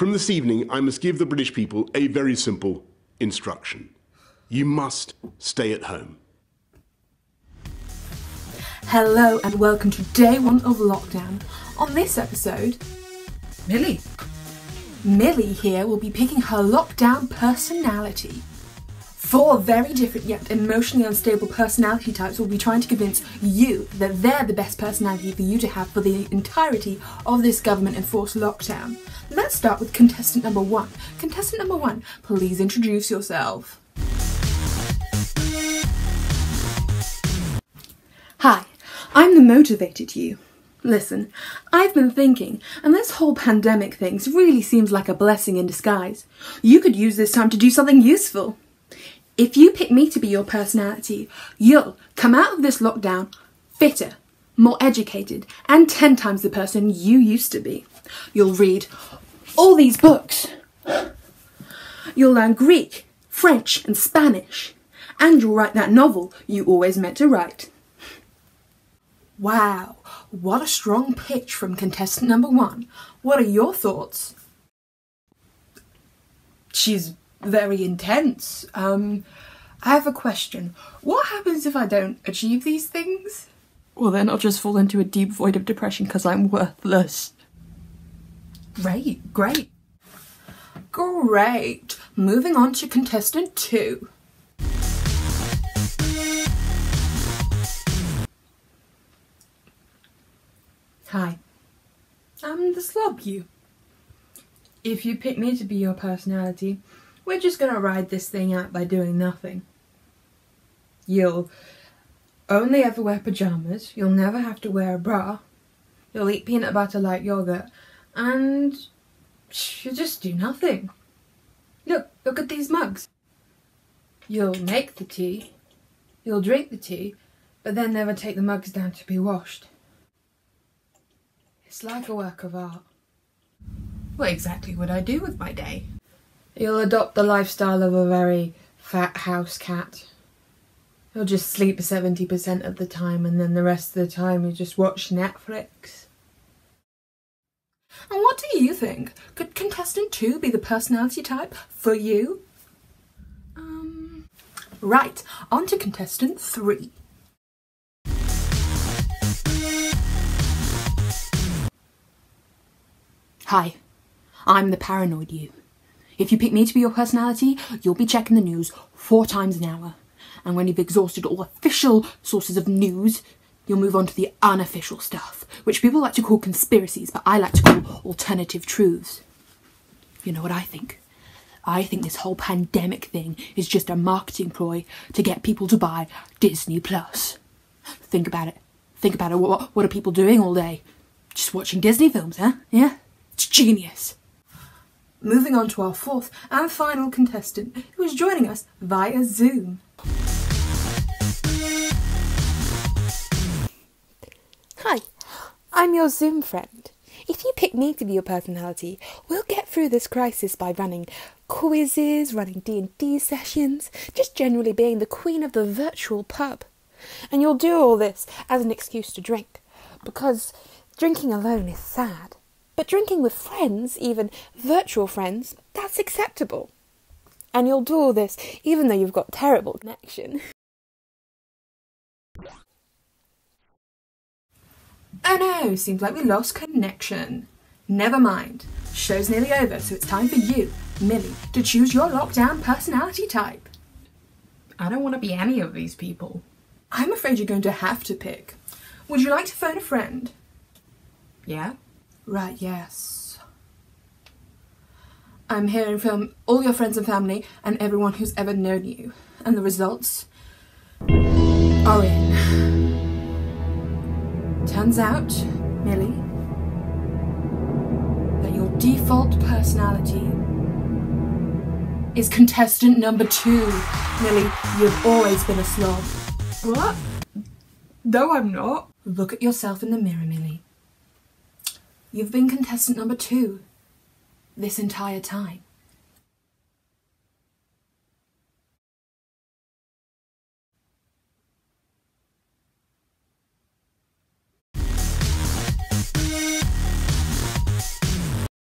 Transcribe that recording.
From this evening, I must give the British people a very simple instruction. You must stay at home. Hello and welcome to day one of lockdown. On this episode, Millie. Millie here will be picking her lockdown personality. Four very different yet emotionally unstable personality types will be trying to convince you that they're the best personality for you to have for the entirety of this government enforced lockdown. Let's start with contestant number one. Contestant number one, please introduce yourself. Hi, I'm the motivated you. Listen, I've been thinking, and this whole pandemic thing really seems like a blessing in disguise. You could use this time to do something useful. If you pick me to be your personality, you'll come out of this lockdown fitter, more educated, and 10 times the person you used to be. You'll read all these books. You'll learn Greek, French, and Spanish. And you'll write that novel you always meant to write. Wow, what a strong pitch from contestant number one. What are your thoughts? She's very intense. Um, I have a question. What happens if I don't achieve these things? Well, then I'll just fall into a deep void of depression because I'm worthless. Great, great. Great. Moving on to contestant two. Hi. I'm the slob you. If you pick me to be your personality, we're just gonna ride this thing out by doing nothing. You'll only ever wear pajamas, you'll never have to wear a bra, you'll eat peanut butter like yogurt, and you'll just do nothing. Look, look at these mugs. You'll make the tea, you'll drink the tea, but then never take the mugs down to be washed. It's like a work of art. What exactly would I do with my day? You'll adopt the lifestyle of a very fat house cat. You'll just sleep 70% of the time and then the rest of the time you just watch Netflix. And what do you think? Could contestant 2 be the personality type for you? Um, right, on to contestant 3. Hi, I'm the paranoid you. If you pick me to be your personality, you'll be checking the news four times an hour. And when you've exhausted all official sources of news, you'll move on to the unofficial stuff, which people like to call conspiracies, but I like to call alternative truths. You know what I think? I think this whole pandemic thing is just a marketing ploy to get people to buy Disney Plus. Think about it. Think about it. What, what are people doing all day? Just watching Disney films, huh? Yeah? It's genius. Moving on to our fourth and final contestant, who is joining us via Zoom. Hi, I'm your Zoom friend. If you pick me to be your personality, we'll get through this crisis by running quizzes, running D&D sessions, just generally being the queen of the virtual pub. And you'll do all this as an excuse to drink, because drinking alone is sad. But drinking with friends, even virtual friends, that's acceptable. And you'll do all this even though you've got terrible connection. Oh no, seems like we lost connection. Never mind. Show's nearly over, so it's time for you, Millie, to choose your lockdown personality type. I don't want to be any of these people. I'm afraid you're going to have to pick. Would you like to phone a friend? Yeah? Right, yes. I'm hearing from all your friends and family and everyone who's ever known you, and the results are in. Turns out, Millie, that your default personality is contestant number two. Millie, you've always been a slob. What? No, I'm not. Look at yourself in the mirror, Millie. You've been contestant number two this entire time.